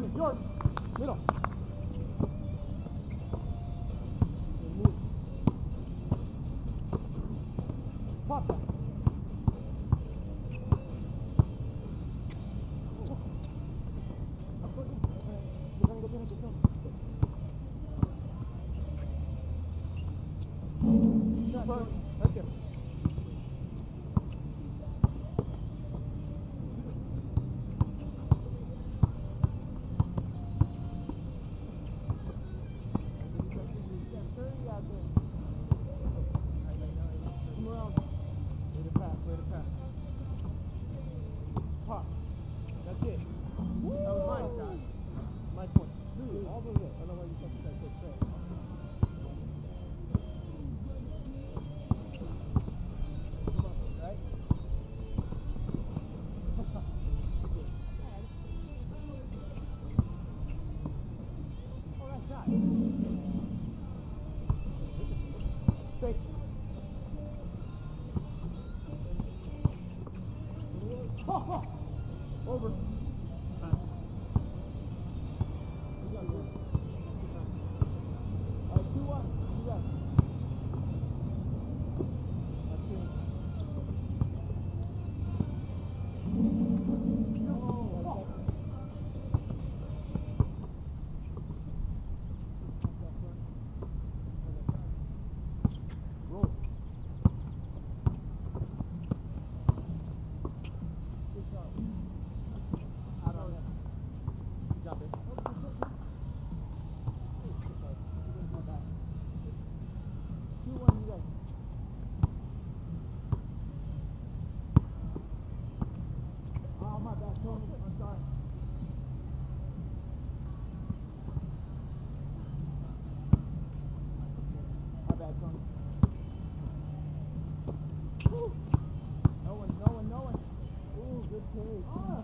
你不要，你没了。No one, no one, no one. Ooh, good take. Oh.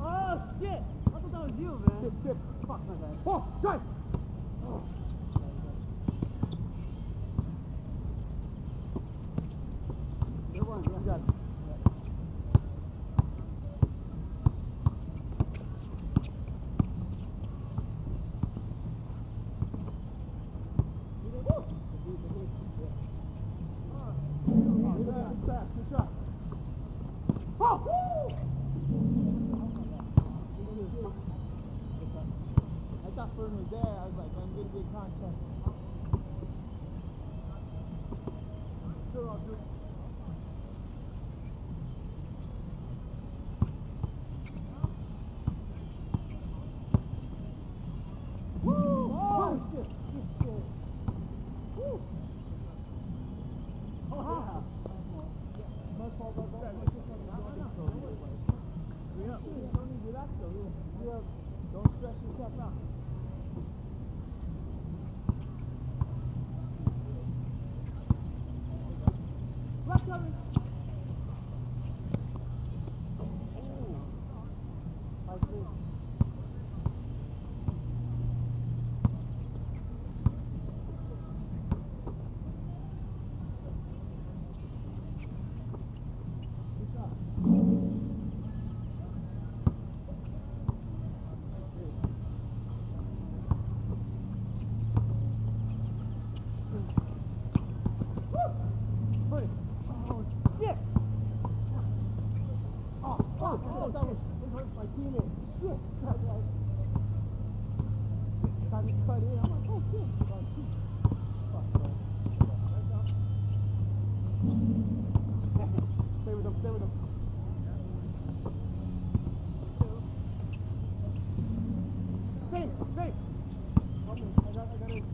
Oh shit! I thought that was you, man. Shit, shit. Fuck my guy. Oh, drive! Oh. Shot, good shot. Oh! I thought Fern was there. I was like, I'm gonna get contact. Sure, I'll do it. Woo! Oh, shit! Shit, shit. Woo! Oh, ha! My fault, my fault. Hurry up. Don't need to relax though. You, you have, don't stress yourself out. Left coming. Oh. High speed. Good shot. Woo! Hey. Oh, shit! Oh, fuck! Oh, that was, it hurt my teammate. Shit! Tried to, tried to cut in. I'm like, oh, shit! Oh, shoot. Fuck, man. Stay with him, stay with him. Stay, stay! Okay, I got, I got it.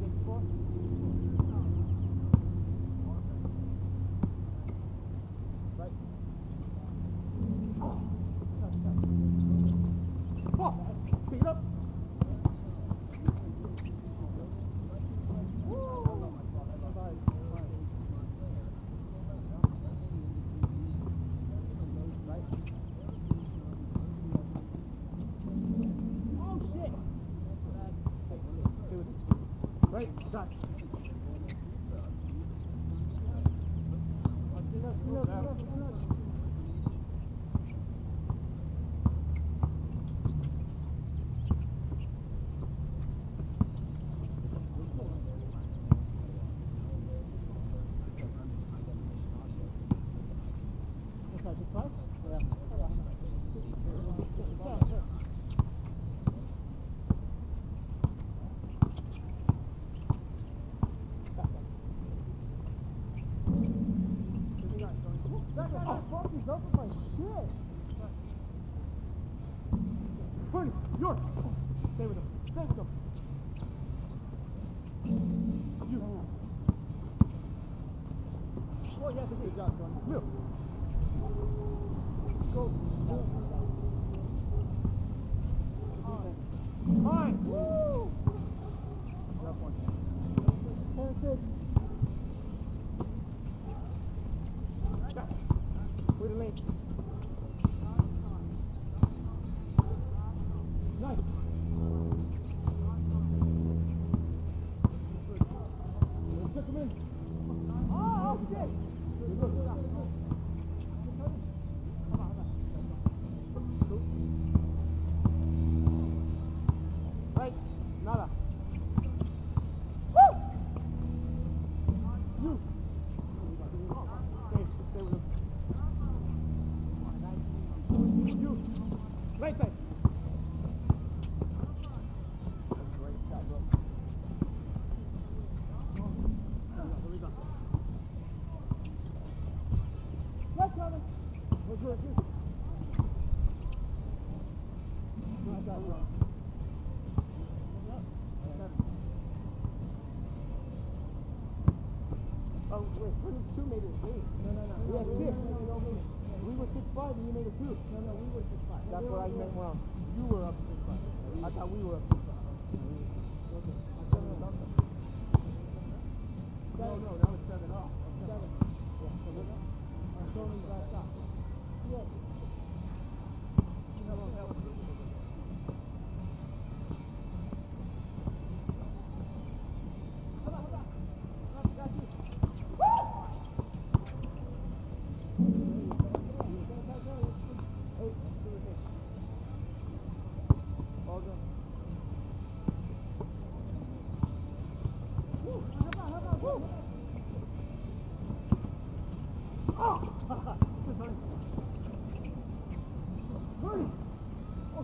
Six, four. Right. Oh, shot, shot. Oh, pick it up. Woo! Bye. Right. Oh shit! Stay with it. Right, shot. Clean up, clean up, clean up, clean up. What's that, the price? Yeah. That guy focus up with my shit. Bernie, York. Stay with him. Stay with him. You. Oh, son. Will. Go. Him in. Oh, oh. Good, good, good. Come on, come on. Right. Nada. Woo! You. Stay, stay with him. You. Right side. That's a great shot, bro. Here we go. Left coming. What's good, good. Nice shot, bro. Oh, wait, Curtis two made it eight. No, no, no. We had six. We were six five and you made it two. No, no, we were six five. That's what I meant wrong. You were up six five. I thought we were up six five. Okay. I said it up. No, no, that was seven off. Seven yeah.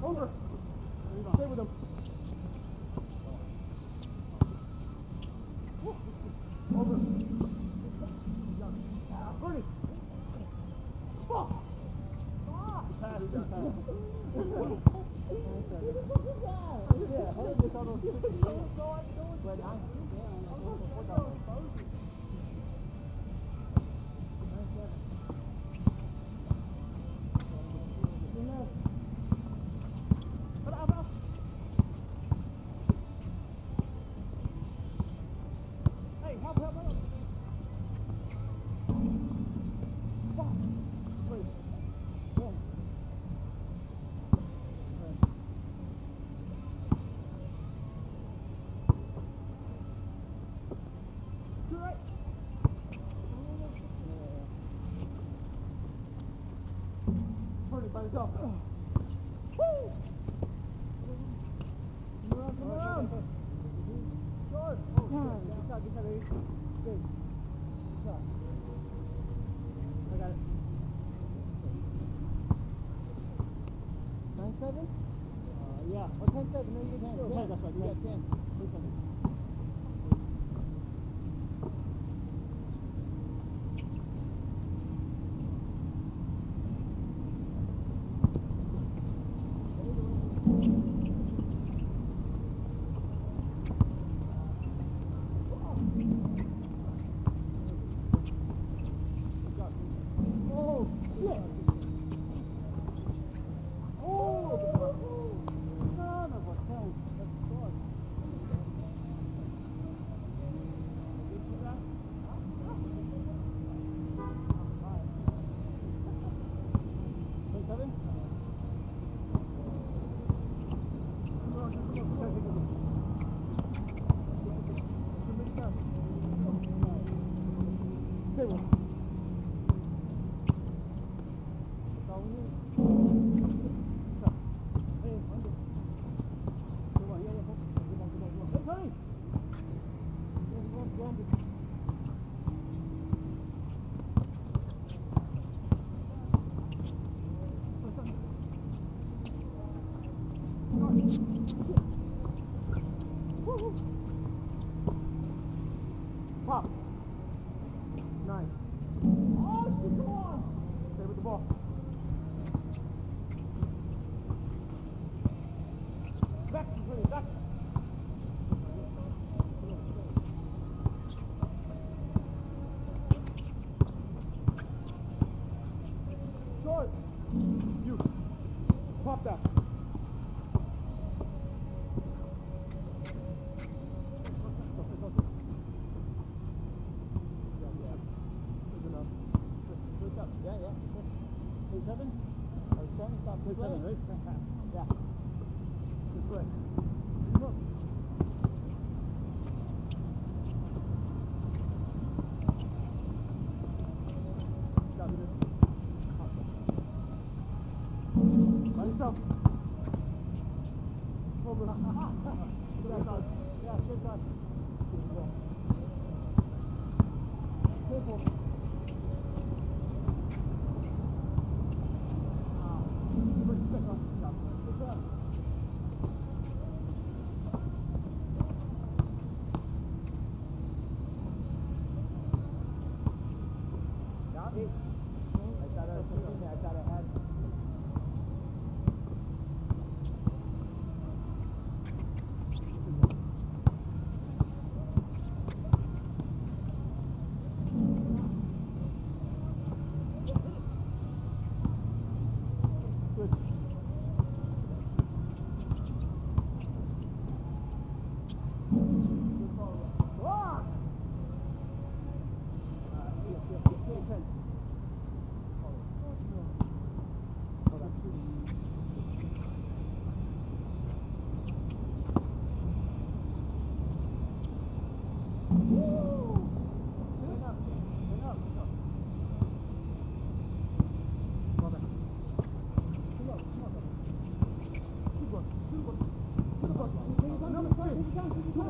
over. Let it go. Woo! Come around, come around. George. Oh, shit. Good shot, good shot, baby. Good. Good shot. I got it. Nine seven? Uh, yeah. Or ten seven, no, you get ten. Ten, that's right. You got ten. Three seven. Pop. Good work. Yeah. Good work. Good work. Stop. Over. Yeah, good. Yeah, good. Good. Good.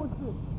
coaches.